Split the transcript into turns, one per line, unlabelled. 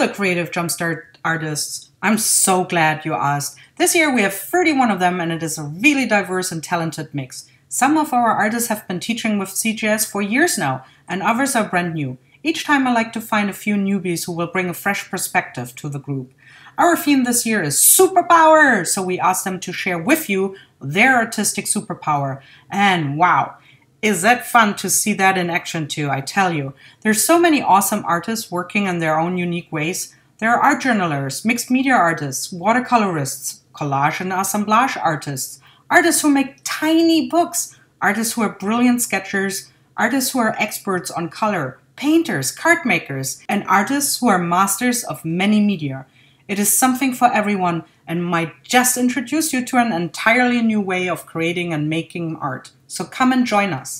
the Creative Jumpstart artists? I'm so glad you asked. This year we have 31 of them and it is a really diverse and talented mix. Some of our artists have been teaching with CJS for years now, and others are brand new. Each time I like to find a few newbies who will bring a fresh perspective to the group. Our theme this year is superpower, so we asked them to share with you their artistic superpower. And wow, is that fun to see that in action too, I tell you. There's so many awesome artists working in their own unique ways. There are art journalers, mixed media artists, watercolorists, collage and assemblage artists, artists who make tiny books, artists who are brilliant sketchers, artists who are experts on color, painters, card makers, and artists who are masters of many media. It is something for everyone and might just introduce you to an entirely new way of creating and making art. So come and join us.